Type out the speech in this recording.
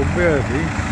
Como hein?